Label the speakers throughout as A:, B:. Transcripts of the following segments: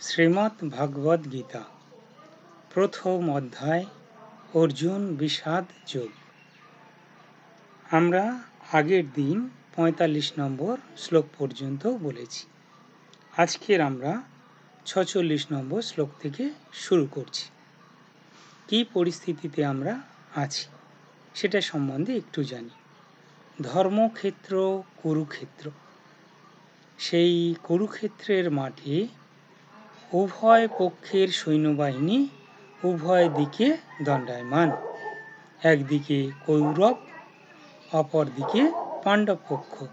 A: শ্রীমৎ ভাগবত গীতা প্রথম অধ্যায়, অর্জুন বিষাদ যোগ। আমরা আগের দিন পঁয়তাল্লিশ নম্বর শ্লোক পর্যন্ত বলেছি। আজকের আমরা ছচল্লিশ নম্বর শ্লোক থেকে শুরু করছি। কি পরিস্থিতিতে আমরা আছি, সেটা সম্বন্ধে একটু জানি। ধর্মক্ষেত্র, কুরুক্ষেত্র। সেই কুরুক্ষেত্রের মাঠে উভয় পক্ষের সৈন্যবাহিনী উভয় দিকে দণ্ডায়মান। একদিকে কৌরব, অপরদিকে পাণ্ডব পক্ষ।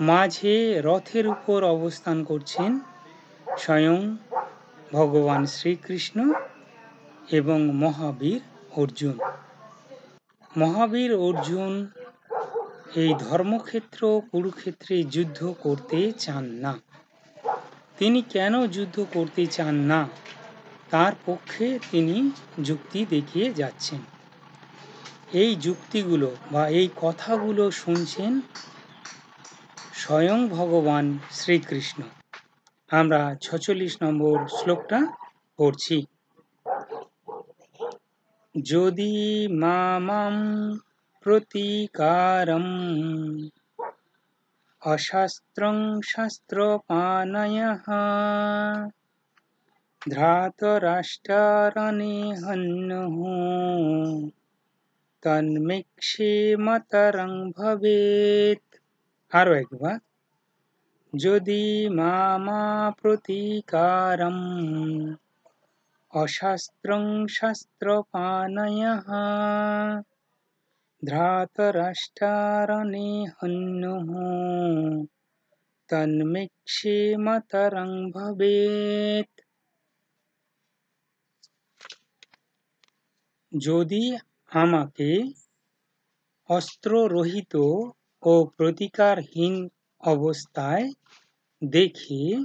A: মাঝে রথের উপর অবস্থান করছেন স্বয়ং ভগবান শ্রীকৃষ্ণ এবং মহাবীর অর্জুন। মহাবীর অর্জুন এই ধর্মক্ষেত্র, কুরুক্ষেত্রে যুদ্ধ করতে চান না। তিনি কেন যুদ্ধ করতে চান না? তার পক্ষে তিনি যুক্তি দেখিয়ে যাচ্ছেন। এই যুক্তিগুলো বা এই কথাগুলো শুনছেন স্বয়ং ভগবান শ্রীকৃষ্ণ। আমরা ছচল্লিশ নম্বর শ্লোকটা পড়ছি। যদি মামাম প্রতিকারম अशस्त्रं शस्त्रोपानयः। ध्रातराष्टहन्नुः तन्मिक्षेमतरं भवेत्। आरोग्य वा यदि मामाप्रतीकारम् अशस्त्रं शस्त्रपानयः। শাস্ত্রপানয় ध्रातराष्ट्रारणेहन्युः তন্মেক্ষেমতরং ভবেত যদি আমাকে অস্ত্ররহিত ও প্রতিকারহীন অবস্থায় দেখে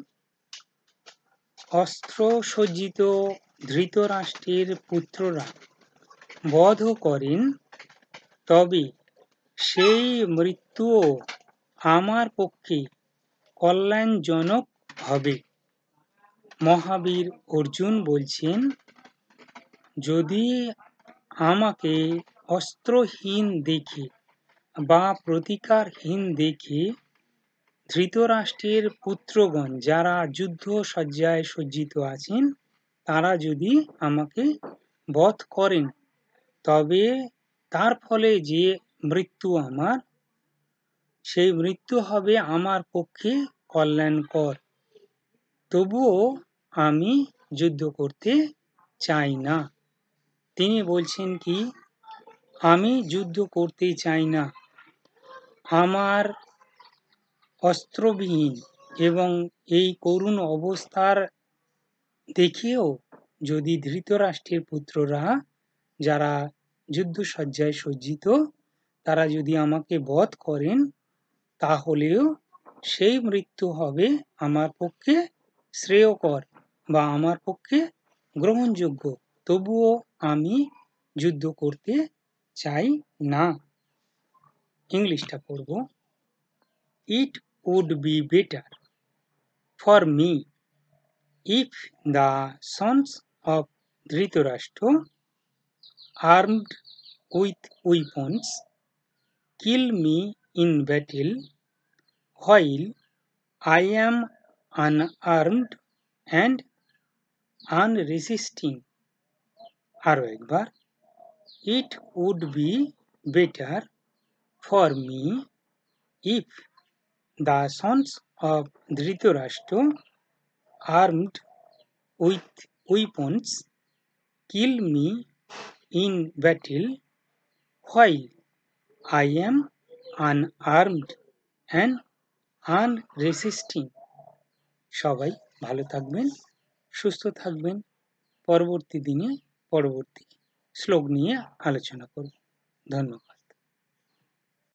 A: অস্ত্র সজ্জিত ধৃতরাষ্ট্রের পুত্ররা বধ করেন তবে সেই মৃত্যুও আমার পক্ষে কল্যাণজনক হবে। মহাবীর অর্জুন বলছেন, যদি আমাকে অস্ত্রহীন দেখে বা প্রতিকারহীন দেখে ধৃতরাষ্ট্রের পুত্রগণ যারা যুদ্ধ সজ্জায় সজ্জিত আছেন, তারা যদি আমাকে বধ করেন, তবে তার ফলে যে মৃত্যু আমার, সেই মৃত্যু হবে আমার পক্ষে কল্যাণকর। তবুও আমি যুদ্ধ করতে চাই না। তিনি বলছেন কি, আমি যুদ্ধ করতে চাই না। আমার অস্ত্রবিহীন এবং এই করুণ অবস্থার দেখেও যদি ধৃতরাষ্ট্রের পুত্ররা, যারা যুদ্ধসজ্জায় সজ্জিত, তারা যদি আমাকে বধ করেন, তাহলেও সেই মৃত্যু হবে আমার পক্ষে শ্রেয়কর বা আমার পক্ষে গ্রহণযোগ্য। তবুও আমি যুদ্ধ করতে চাই না। ইংলিশটা পড়ব। It would be better for me if the sons of Dhritarashtra armed with weapons kill me in battle while I am unarmed and unresisting. আরও একবার it would be better for me if the sons of Dhritarashtra armed with weapons kill me in battle while I am unarmed and unresisting. সবাই ভালো থাকবেন, সুস্থ থাকবেন। পরবর্তী দিনে পরবর্তী শ্লোক নিয়ে আলোচনা করব। ধন্যবাদ।